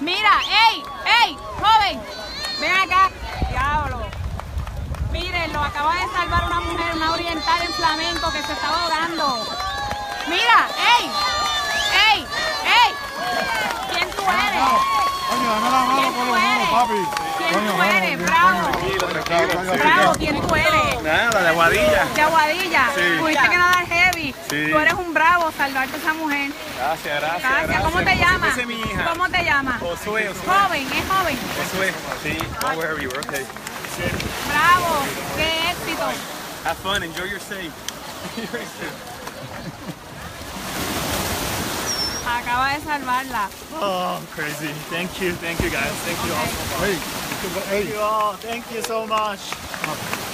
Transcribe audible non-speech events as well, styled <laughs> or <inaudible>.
Mira, ey, ey, joven, ven acá. Diablo. Miren, lo acaba de salvar una mujer, una oriental en flamenco que se estaba ahogando. Mira, ey, ey, ey. ¿Quién tú eres? Coño, dame la mano ¿Quién por tú lo menos, eres? Papi. ¿Quién tú eres? Bravo. Tranquilo, tranquilo. Bravo, ¿quién tú eres? Nada, de Aguadilla. De Aguadilla. Sí. Tuviste que nadar heavy. Sí. Tú eres un bravo, salvarte a esa mujer. Gracias, gracias. Gracias. ¿Cómo te llamas? mi hija. ¿Cómo te llamas? Josué. Joven, es joven. Josué. Sí, don't worry, we're okay. Bravo, qué éxito. Have fun, enjoy your stay. <laughs> Acaba de salvarla. Oh, crazy. Thank you. Thank you, guys. Thank you all. Ey, ey. Thank you all. Thank you so much.